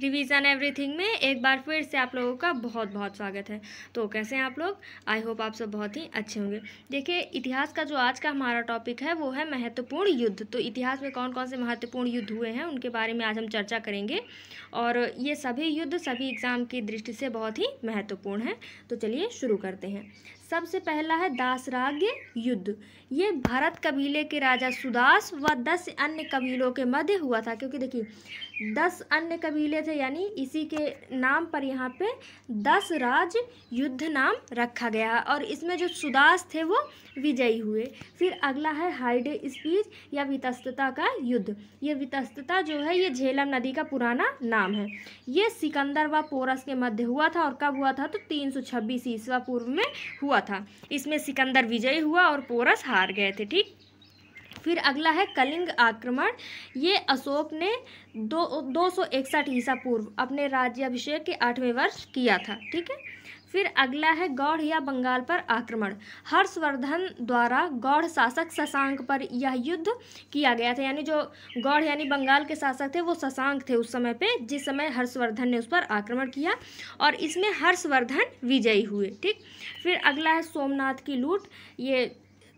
Revision everything में एक बार फिर से आप लोगों का बहुत बहुत स्वागत है। तो कैसे हैं आप लोग? आई होप आप सब बहुत ही अच्छे होंगे। देखिए, इतिहास का जो आज का हमारा टॉपिक है, वो है महत्वपूर्ण युद्ध। तो इतिहास में कौन कौन से महत्वपूर्ण युद्ध हुए हैं, उनके बारे में आज हम चर्चा करेंगे। और ये सभी युद्ध सभी एग्ज़ाम की दृष्टि से बहुत ही महत्वपूर्ण है। तो चलिए शुरू करते हैं। सबसे पहला है दासराग्य युद्ध। ये भारत कबीले के राजा सुदास व दस अन्य कबीलों के मध्य हुआ था, क्योंकि देखिए, दस अन्य कबीले थे, यानी इसी के नाम पर यहाँ पे दस राज युद्ध नाम रखा गया है और इसमें जो सुदास थे वो विजयी हुए। फिर अगला है हाइडे स्पीच या वितस्तता का युद्ध। ये वितस्तता जो है, ये झेलम नदी का पुराना नाम है। ये सिकंदर व पोरस के मध्य हुआ था और कब हुआ था? तो तीन सौ छब्बीस ईस्वा पूर्व में हुआ था। इसमें सिकंदर विजयी हुआ और पोरस हार गए थे, ठीक? फिर अगला है कलिंग आक्रमण। ये अशोक ने दो दो सौ इकसठ ईसा पूर्व अपने राज्याभिषेक के आठवें वर्ष किया था, ठीक है? फिर अगला है गौड़ या बंगाल पर आक्रमण। हर्षवर्धन द्वारा गौड़ शासक शशांक पर यह युद्ध किया गया था। यानी जो गौड़ यानी बंगाल के शासक थे, वो शशांक थे उस समय पे, जिस समय हर्षवर्धन ने उस पर आक्रमण किया और इसमें हर्षवर्धन विजयी हुए, ठीक? फिर अगला है सोमनाथ की लूट। ये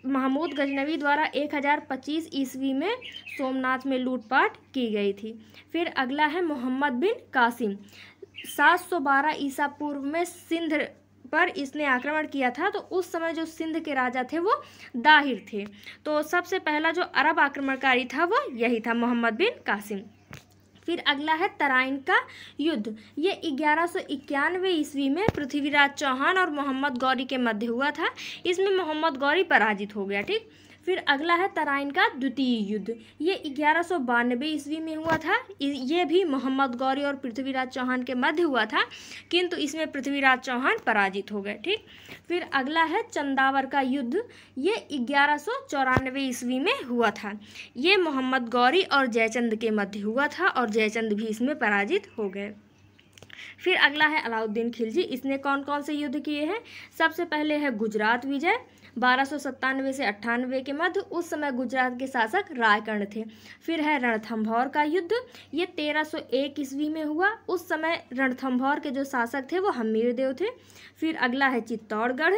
महमूद गजनवी द्वारा एक हज़ार पच्चीस ईस्वी में सोमनाथ में लूटपाट की गई थी। फिर अगला है मोहम्मद बिन कासिम। सात सौ बारह ईसा पूर्व में सिंध पर इसने आक्रमण किया था तो उस समय जो सिंध के राजा थे वो दाहिर थे। तो सबसे पहला जो अरब आक्रमणकारी था वो यही था, मोहम्मद बिन कासिम। फिर अगला है तराइन का युद्ध। ये ग्यारह सौ इक्यानवे ईस्वी में पृथ्वीराज चौहान और मोहम्मद गौरी के मध्य हुआ था। इसमें मोहम्मद गौरी पराजित हो गया, ठीक? फिर अगला है तराइन का द्वितीय युद्ध। ये ग्यारह सौ बानबे ईस्वी में हुआ था। ये भी मोहम्मद गौरी और पृथ्वीराज चौहान के मध्य हुआ था, किंतु इसमें पृथ्वीराज चौहान पराजित हो गए, ठीक? फिर अगला है चंदावर का युद्ध। ये ग्यारह सौ चौरानवे ईस्वी में हुआ था। ये मोहम्मद गौरी और जयचंद के मध्य हुआ था और जयचंद भी इसमें पराजित हो गए। फिर अगला है अलाउद्दीन खिलजी। इसने कौन कौन से युद्ध किए हैं? सबसे पहले है गुजरात विजय, बारह सौ अट्ठानवे के मध्य, उस समय गुजरात के शासक रायकर्ण थे। फिर है रणथम्भौर का युद्ध, ये तेरह सौ एक ईस्वी में हुआ। उस समय रणथम्भौर के जो शासक थे, वो हमीरदेव थे। फिर अगला है चित्तौड़गढ़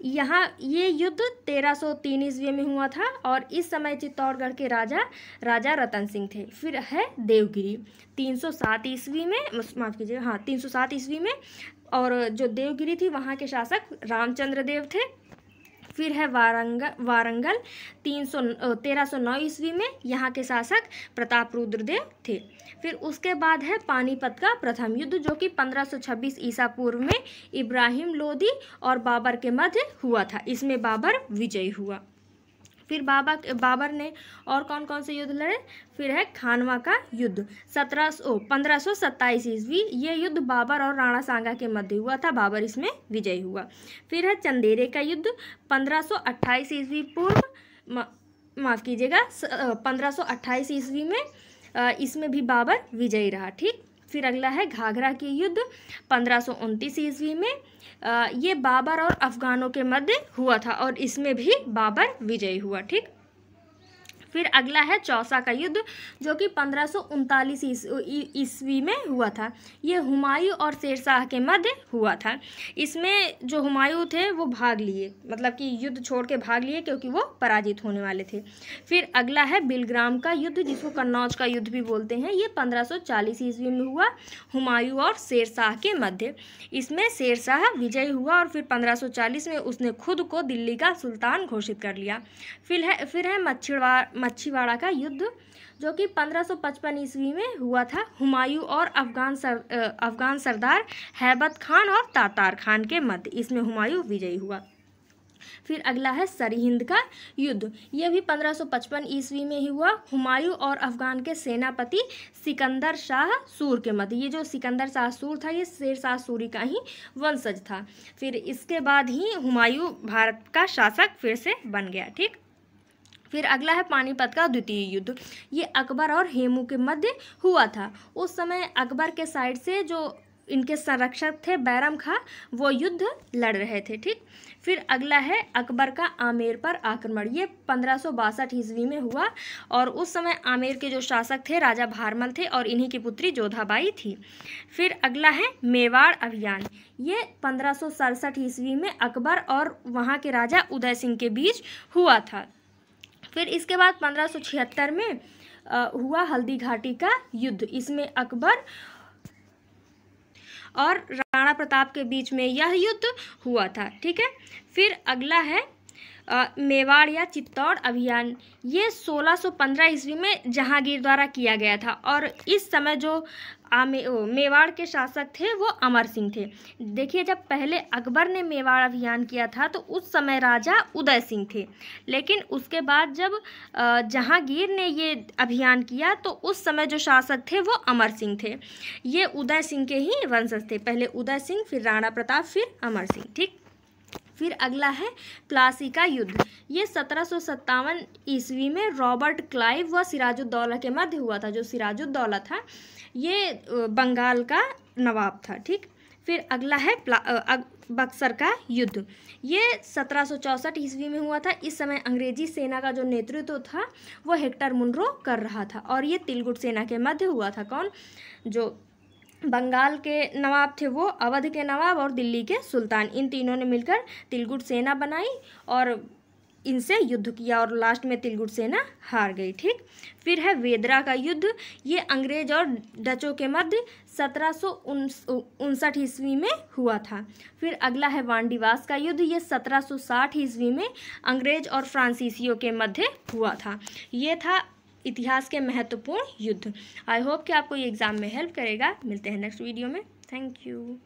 यहाँ ये युद्ध तेरह सौ तीन ईस्वी में हुआ था और इस समय चित्तौड़गढ़ के राजा राजा रतन सिंह थे। फिर है देवगिरी। तीन सौ सात ईस्वी में, माफ़ कीजिए हाँ तीन सौ सात ईस्वी में और जो देवगिरी थी, वहाँ के शासक रामचंद्र देव थे। फिर है वारंगल वारंगल, तीन सौ तेरह सौ नौ ईस्वी में यहाँ के शासक प्रताप रुद्रदेव थे। फिर उसके बाद है पानीपत का प्रथम युद्ध, जो कि 1526 ईसा पूर्व में इब्राहिम लोदी और बाबर के मध्य हुआ था। इसमें बाबर विजयी हुआ। फिर बाबा बाबर ने और कौन कौन से युद्ध लड़े? फिर है खानवा का युद्ध। सत्रह सौ पंद्रह सौ सत्ताईस ईस्वी ये युद्ध बाबर और राणा सांगा के मध्य हुआ था। बाबर इसमें विजयी हुआ। फिर है चंदेरे का युद्ध। पंद्रह सौ ईस्वी पूर्व माफ़ कीजिएगा पंद्रह सौ अट्ठाईस ईस्वी में इसमें भी बाबर विजयी रहा, ठीक? फिर अगला है घाघरा के युद्ध, पंद्रह सौ ईस्वी में ये बाबर और अफ़गानों के मध्य हुआ था और इसमें भी बाबर विजयी हुआ, ठीक? फिर अगला है चौसा का युद्ध, जो कि पंद्रह सौ ईस्वी में हुआ था। ये हुमायूं और शेरशाह के मध्य हुआ था। इसमें जो हुमायूं थे, वो भाग लिए। मतलब कि युद्ध छोड़ के भाग लिए, क्योंकि वो पराजित होने वाले थे। फिर अगला है बिलग्राम का युद्ध, जिसको कन्नौज का युद्ध भी बोलते हैं। ये पंद्रह सौ चालीस ईस्वी में हुआ, हुमायूं और शेरशाह के मध्य। इसमें शेरशाह विजयी हुआ और फिर पंद्रह सौ चालीस में उसने खुद को दिल्ली का सुल्तान घोषित कर लिया। फिर है फिर है मच्छिड़वा मच्छीवाड़ा का युद्ध, जो कि 1555 ईस्वी में हुआ था। हुमायूं और अफगान सर अफगान सरदार हैबत खान और तातार खान के मध्य इसमें हुमायूं विजयी हुआ। फिर अगला है सरहिंद का युद्ध। ये भी 1555 ईस्वी में ही हुआ। हुमायूं और अफगान के सेनापति सिकंदर शाह सूर के मध्य। ये जो सिकंदर शाह सूर था, ये शेर शाह सूरी का ही वंशज था। फिर इसके बाद ही हुमायूं भारत का शासक फिर से बन गया, ठीक? फिर अगला है पानीपत का द्वितीय युद्ध। ये अकबर और हेमू के मध्य हुआ था। उस समय अकबर के साइड से जो इनके संरक्षक थे बैरम खां, वो युद्ध लड़ रहे थे, ठीक? फिर अगला है अकबर का आमेर पर आक्रमण। ये पंद्रह सौ बासठ ईस्वी में हुआ और उस समय आमेर के जो शासक थे, राजा भारमल थे और इन्हीं की पुत्री जोधाबाई थी। फिर अगला है मेवाड़ अभियान। ये पंद्रह सौ सड़सठ ईस्वी में अकबर और वहाँ के राजा उदय सिंह के बीच हुआ था। फिर इसके बाद पंद्रह में हुआ हल्दी घाटी का युद्ध। इसमें अकबर और राणा प्रताप के बीच में यह युद्ध हुआ था, ठीक है? फिर अगला है मेवाड़ या चित्तौड़ अभियान। ये 1615 ईस्वी में जहांगीर द्वारा किया गया था और इस समय जो आमे मेवाड़ के शासक थे, वो अमर सिंह थे। देखिए, जब पहले अकबर ने मेवाड़ अभियान किया था तो उस समय राजा उदय सिंह थे। लेकिन उसके बाद जब जहांगीर ने ये अभियान किया तो उस समय जो शासक थे, वो अमर सिंह थे। ये उदय सिंह के ही वंशज थे। पहले उदय सिंह, फिर राणा प्रताप, फिर अमर सिंह, ठीक? फिर अगला है प्लासी का युद्ध। ये सत्रह सौ सत्तावन ईस्वी में रॉबर्ट क्लाइव व सिराजुद्दौला के मध्य हुआ था, जो सिराजुद्दौला था। ये बंगाल का नवाब था, ठीक? फिर अगला है बक्सर का युद्ध। ये सत्रह सौ ईस्वी में हुआ था। इस समय अंग्रेज़ी सेना का जो नेतृत्व था, वो हेक्टर मुनरो कर रहा था। और ये तिलगुट सेना के मध्य हुआ था। कौन? जो बंगाल के नवाब थे वो, अवध के नवाब और दिल्ली के सुल्तान। इन तीनों ने मिलकर तिलगुट सेना बनाई और इनसे युद्ध किया और लास्ट में तिलगुट सेना हार गई, ठीक? फिर है वेदरा का युद्ध। ये अंग्रेज़ और डचों के मध्य सत्रह सौ उनसठ ईस्वी में हुआ था। फिर अगला है वांडीवास का युद्ध। ये सत्रह सौ साठ ईस्वी में अंग्रेज़ और फ्रांसीसियों के मध्य हुआ था। ये था इतिहास के महत्वपूर्ण युद्ध। आई होप कि आपको ये एग्ज़ाम में हेल्प करेगा। मिलते हैं नेक्स्ट वीडियो में। Thank you